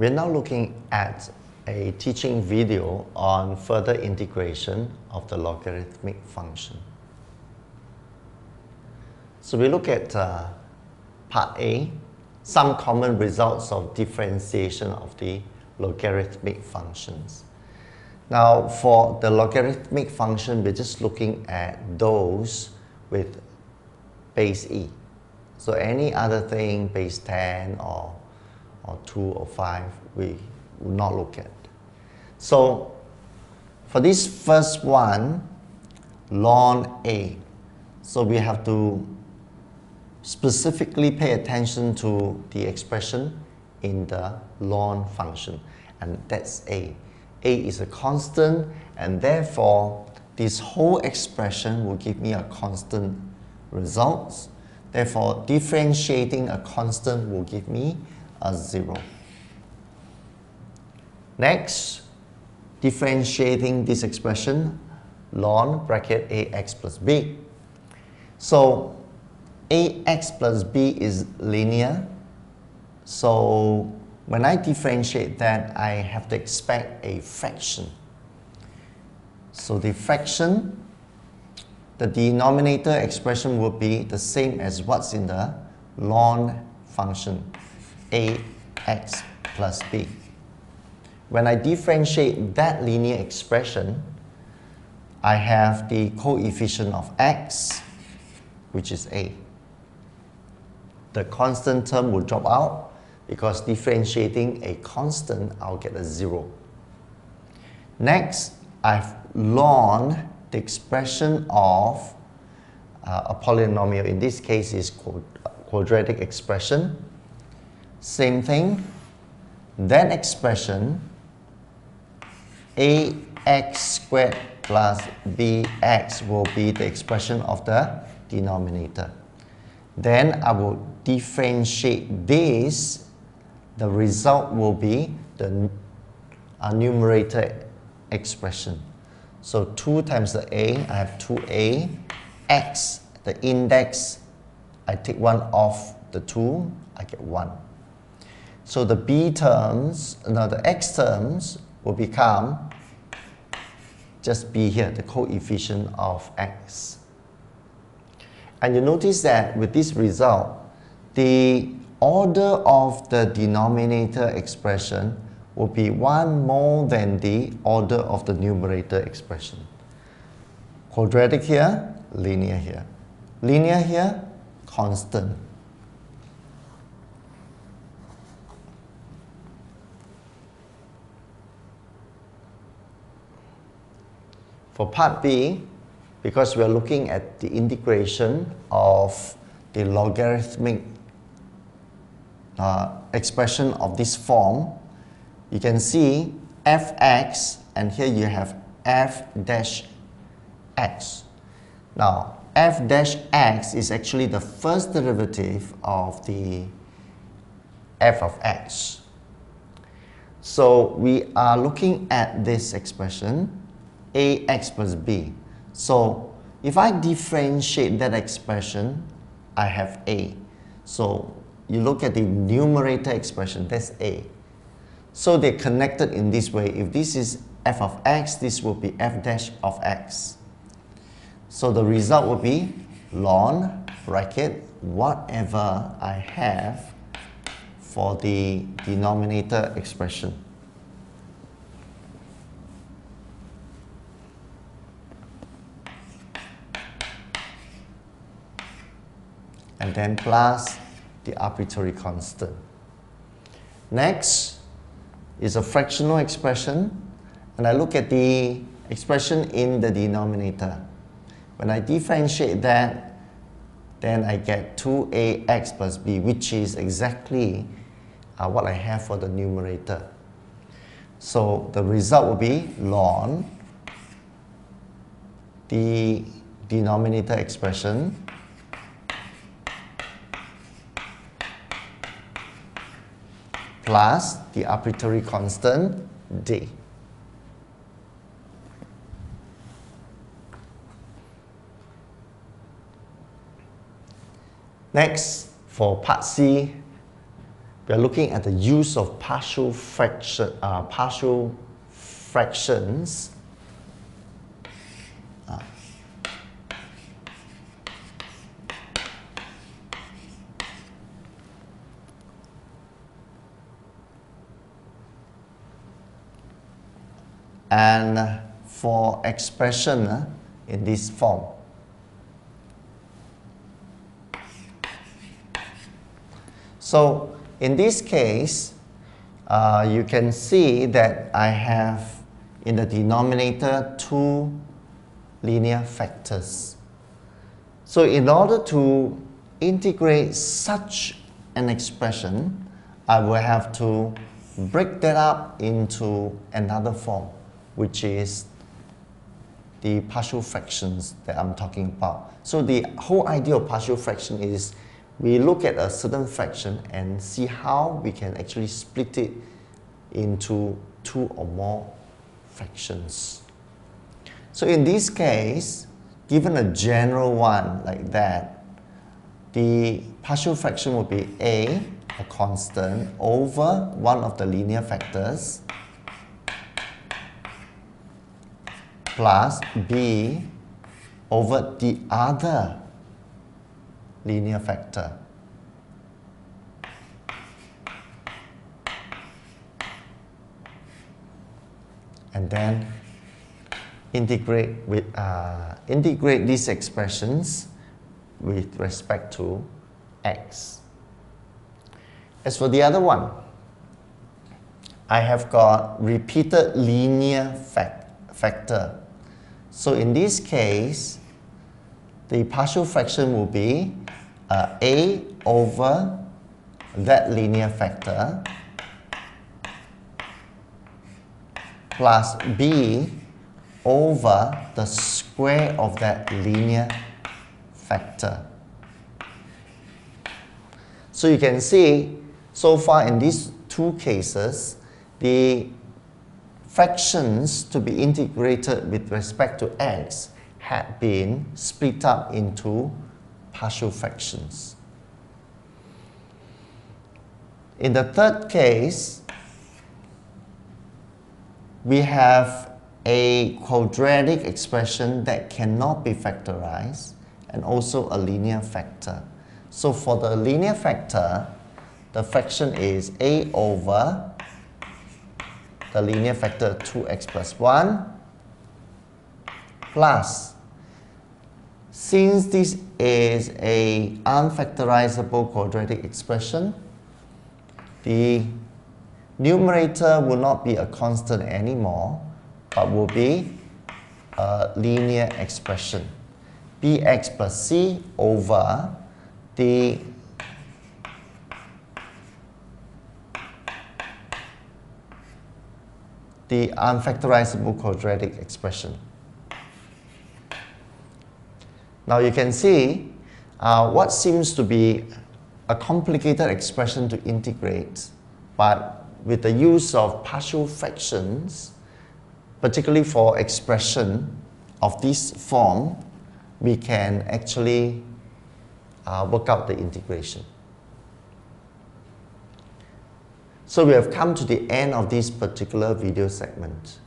We're now looking at a teaching video on further integration of the logarithmic function. So we look at uh, part A, some common results of differentiation of the logarithmic functions. Now for the logarithmic function, we're just looking at those with base e. So any other thing, base 10 or, or 2 or 5, we will not look at. So for this first one, ln a, so we have to specifically pay attention to the expression in the ln function, and that's a. a is a constant, and therefore this whole expression will give me a constant results. Therefore, differentiating a constant will give me a zero. Next, differentiating this expression, ln bracket ax plus b. So, ax plus b is linear. So, when I differentiate that, I have to expect a fraction. So, the fraction the denominator expression will be the same as what's in the ln function ax plus b. When I differentiate that linear expression, I have the coefficient of x, which is a. The constant term will drop out because differentiating a constant, I'll get a zero. Next, I've ln the expression of uh, a polynomial, in this case is quadratic expression. Same thing, that expression ax squared plus bx will be the expression of the denominator. Then I will differentiate this, the result will be the numerator expression. So 2 times the a, I have 2a, x, the index, I take 1 off the 2, I get 1. So the b terms, now the x terms will become just b here, the coefficient of x. And you notice that with this result, the order of the denominator expression will be 1 more than the order of the numerator expression. Quadratic here, linear here. Linear here, constant. For part B, because we are looking at the integration of the logarithmic uh, expression of this form, you can see fx and here you have f dash x. Now f dash x is actually the first derivative of the f of x. So we are looking at this expression ax plus b. So if I differentiate that expression, I have a. So you look at the numerator expression, that's a. So they're connected in this way. If this is f of x, this will be f dash of x. So the result will be ln bracket whatever I have for the denominator expression. And then plus the arbitrary constant. Next, is a fractional expression and I look at the expression in the denominator. When I differentiate that, then I get 2ax plus b, which is exactly uh, what I have for the numerator. So the result will be ln the denominator expression plus the arbitrary constant d. Next, for part C, we are looking at the use of partial fraction, uh, partial fractions and for expression uh, in this form. So in this case, uh, you can see that I have in the denominator two linear factors. So in order to integrate such an expression, I will have to break that up into another form, which is the partial fractions that I'm talking about. So the whole idea of partial fraction is we look at a certain fraction and see how we can actually split it into two or more fractions. So in this case, given a general one like that, the partial fraction will be a, a constant, over one of the linear factors plus b over the other linear factor. And then integrate with uh, integrate these expressions with respect to x. As for the other one, I have got repeated linear fact, factor. So in this case, the partial fraction will be uh, a over that linear factor plus b over the square of that linear factor. So you can see, so far in these two cases, the fractions to be integrated with respect to x had been split up into partial fractions. In the third case, we have a quadratic expression that cannot be factorized and also a linear factor. So for the linear factor, the fraction is a over the linear factor 2x plus 1 plus since this is a unfactorizable quadratic expression, the numerator will not be a constant anymore, but will be a linear expression. bx plus c over the the unfactorizable quadratic expression. Now you can see uh, what seems to be a complicated expression to integrate, but with the use of partial fractions, particularly for expression of this form, we can actually uh, work out the integration. So we have come to the end of this particular video segment.